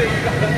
see you.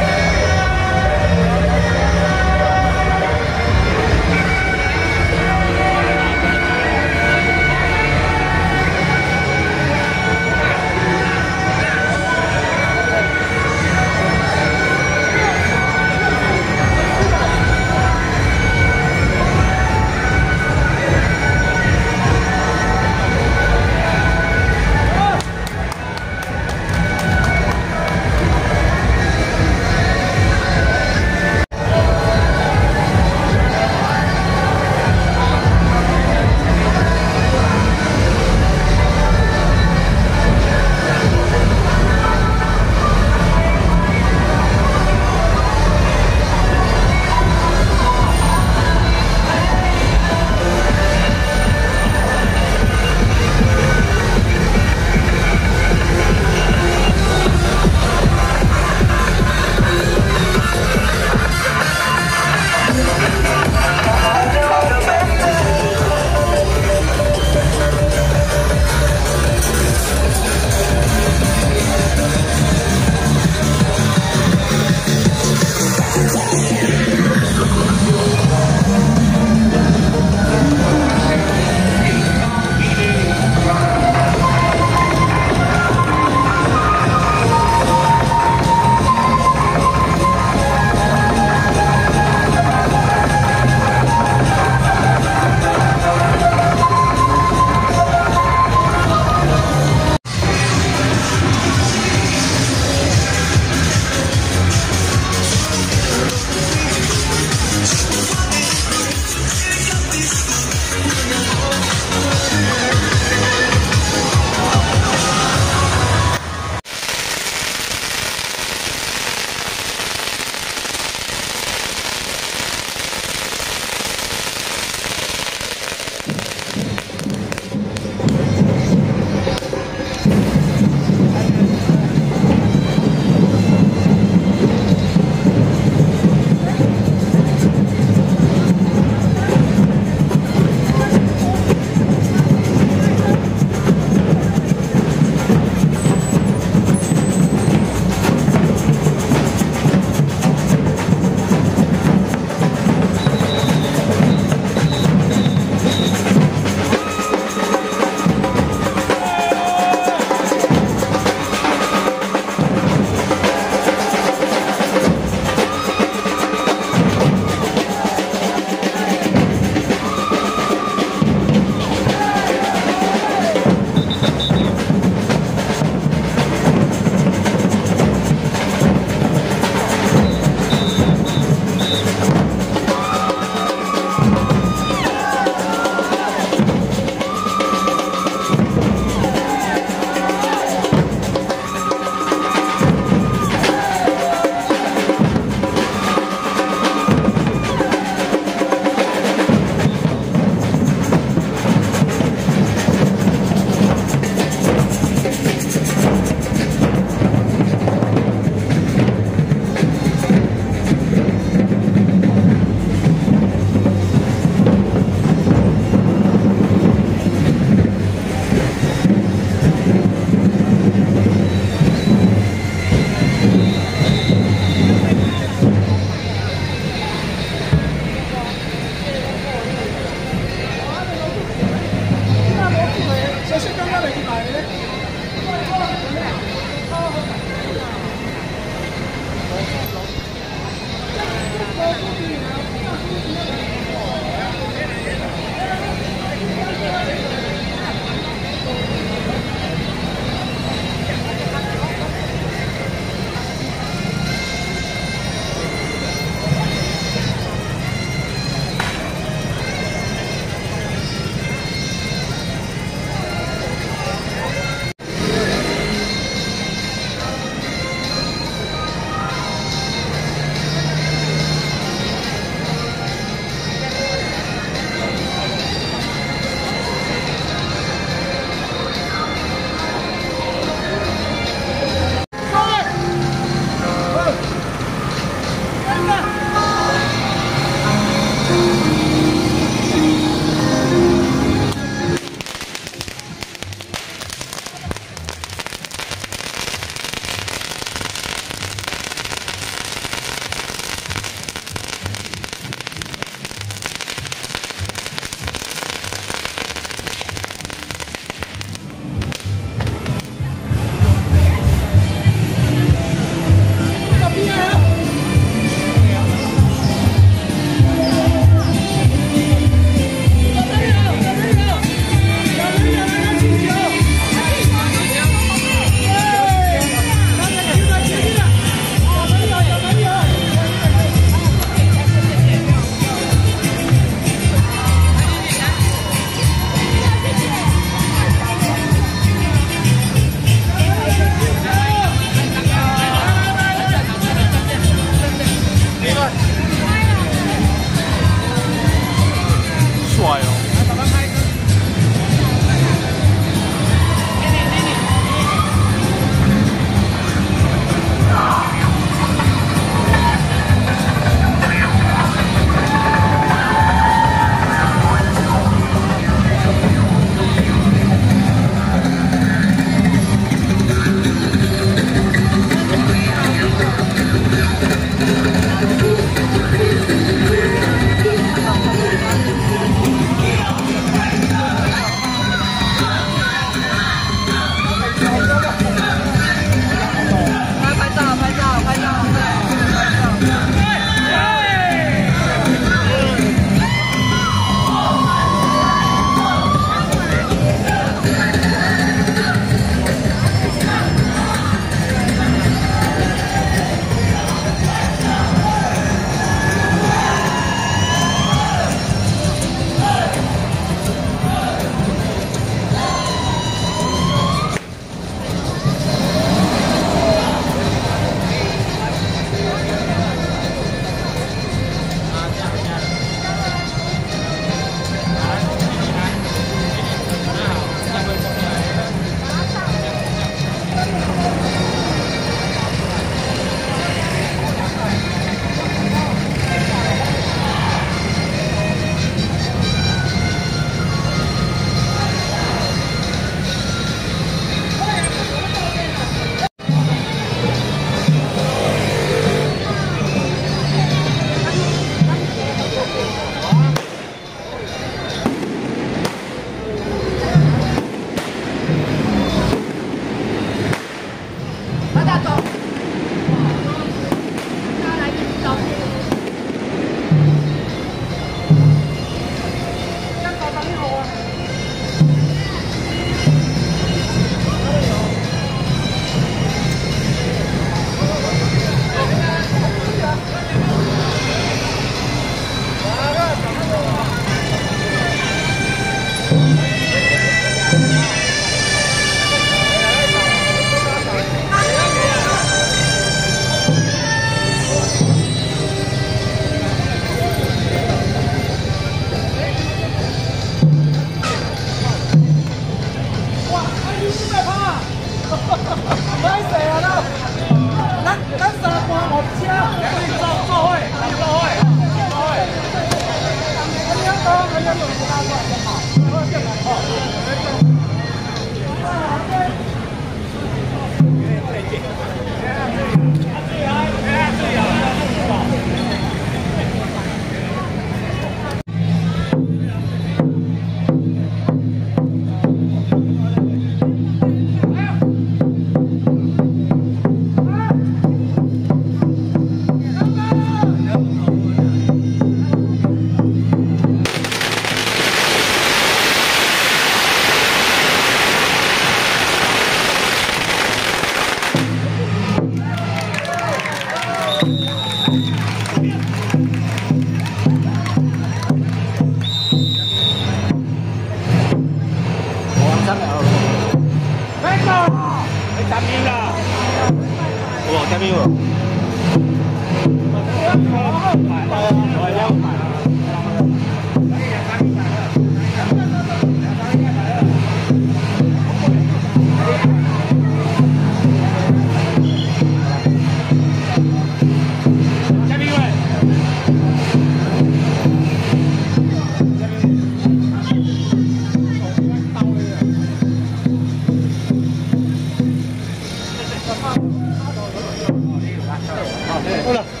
不了。